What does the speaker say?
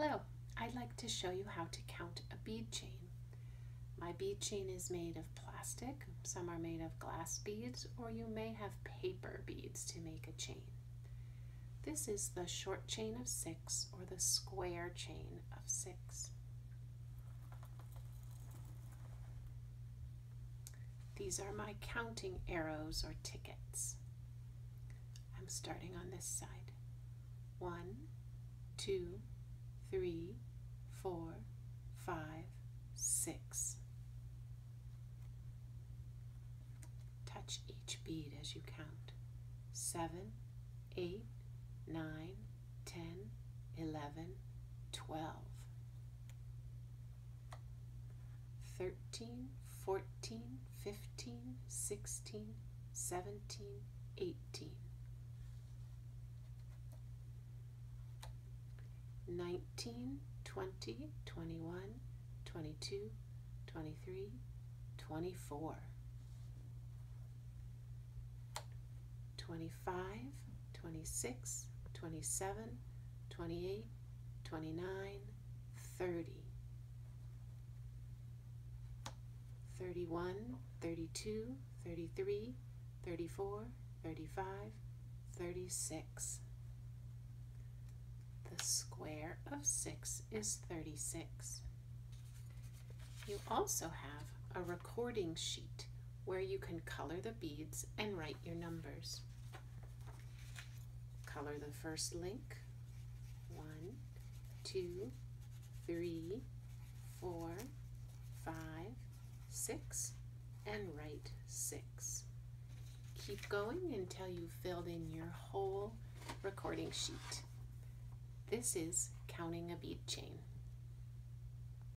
Hello, I'd like to show you how to count a bead chain. My bead chain is made of plastic, some are made of glass beads, or you may have paper beads to make a chain. This is the short chain of six or the square chain of six. These are my counting arrows or tickets. I'm starting on this side. One, two, three, four, five, six. Touch each bead as you count. Seven, eight, nine, ten, eleven, twelve. 13, 14, 15, 16, 17, 18. 19, 20, 21, 22, 23, 24, 25, 26, 27, 28, 29, 30, 31, 32, 33, 34, 35, 36. The square of 6 is 36. You also have a recording sheet where you can color the beads and write your numbers. Color the first link. One, two, three, four, five, six, and write six. Keep going until you've filled in your whole recording sheet. This is counting a bead chain.